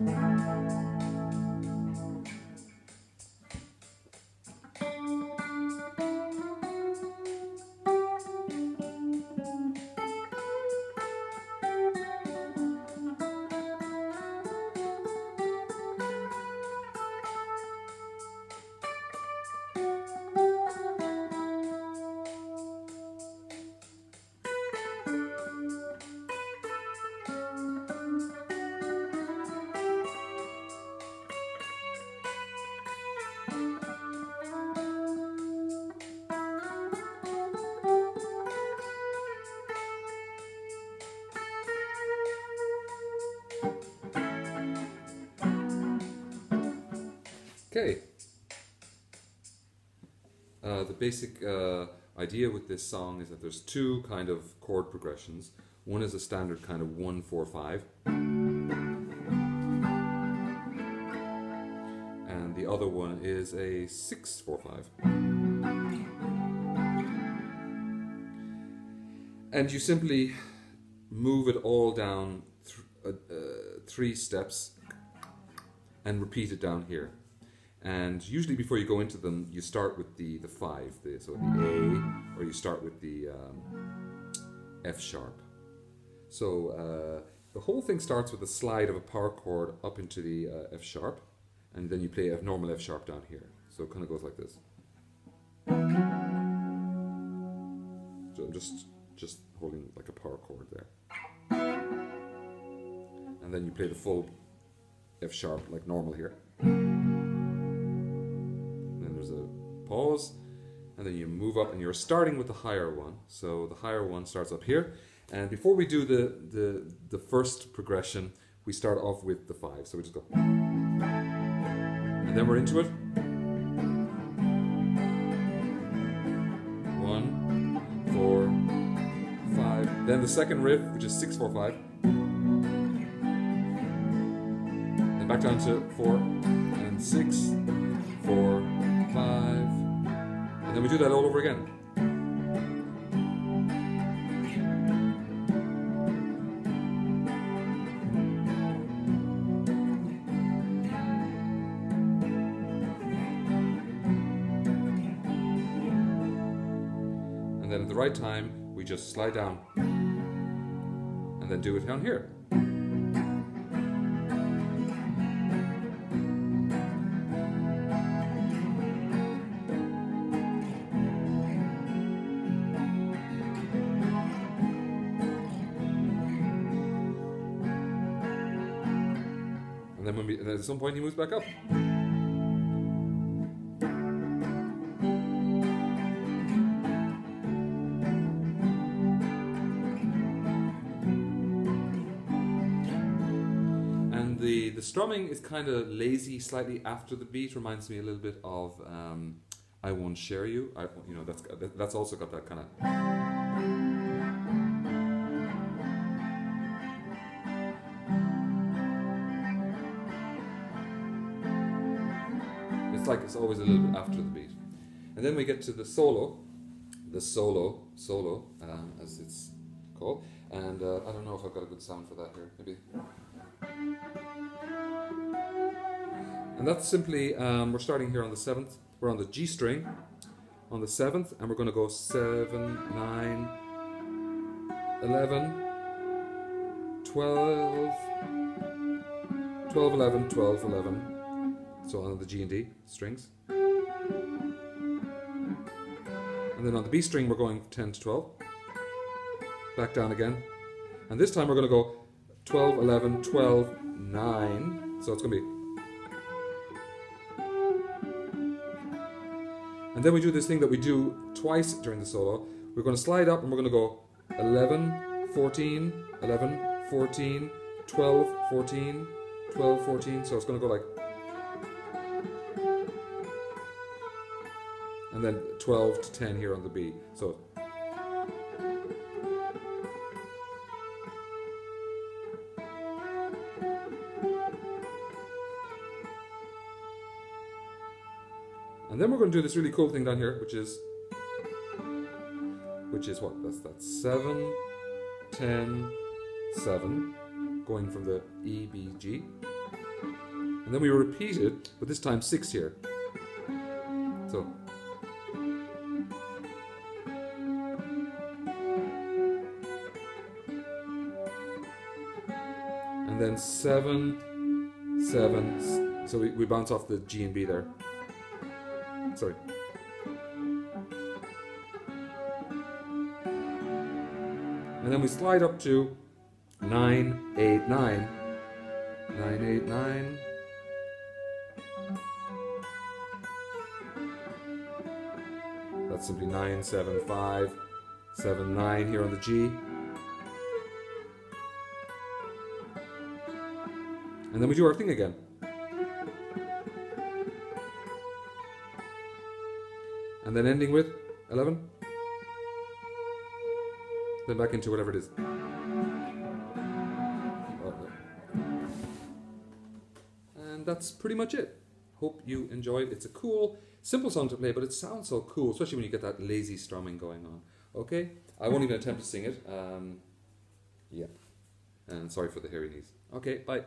Música Okay. Uh, the basic uh, idea with this song is that there's two kind of chord progressions. One is a standard kind of one, four, five, and the other one is a six, four, five. And you simply move it all down th- uh, uh, three steps and repeat it down here. And usually, before you go into them, you start with the the five, the, so the A, or you start with the um, F sharp. So uh, the whole thing starts with a slide of a power chord up into the uh, F sharp, and then you play a normal F sharp down here. So it kind of goes like this. So I'm just just holding like a power chord there, and then you play the full F sharp like normal here. There's a pause, and then you move up, and you're starting with the higher one. So the higher one starts up here. And before we do the the, the first progression, we start off with the five. So we just go, and then we're into it. One, four, five. Then the second riff, which is six, four, five. Then back down to four and six, do that all over again. And then at the right time, we just slide down and then do it down here. And then when we, and at some point he moves back up. And the, the strumming is kind of lazy, slightly after the beat. Reminds me a little bit of um, "I Won't Share You." I, you know, that's that's also got that kind of. Like it's always a little bit after the beat, and then we get to the solo, the solo solo, um, as it's called. And uh, I don't know if I've got a good sound for that here. Maybe. And that's simply, um, we're starting here on the 7th. We're on the G string on the 7th, and we're going to go 7, 9, 11, 12, 12, 11, 12, 11. So on the G and D strings. And then on the B string, we're going 10 to 12. Back down again. And this time we're going to go 12, 11, 12, 9. So it's going to be And then we do this thing that we do twice during the solo. We're going to slide up and we're going to go 11, 14, 11, 14, 12, 14, 12, 14. So it's going to go like. And then 12 to 10 here on the B. So. And then we're going to do this really cool thing down here, which is, which is what? That's that 7, 10, 7, going from the E, B, G. And then we repeat it, but this time six here. And then seven, seven. So we, we bounce off the G and B there. Sorry. And then we slide up to nine, eight, nine. Nine, eight, nine. That's simply nine, seven, five, seven, nine here on the G. And then we do our thing again. And then ending with 11. Then back into whatever it is. Oh. And that's pretty much it. Hope you enjoyed. It's a cool, simple song to play, but it sounds so cool, especially when you get that lazy strumming going on. Okay? I won't even attempt to sing it. Um, yeah. And sorry for the hairy knees. Okay, bye.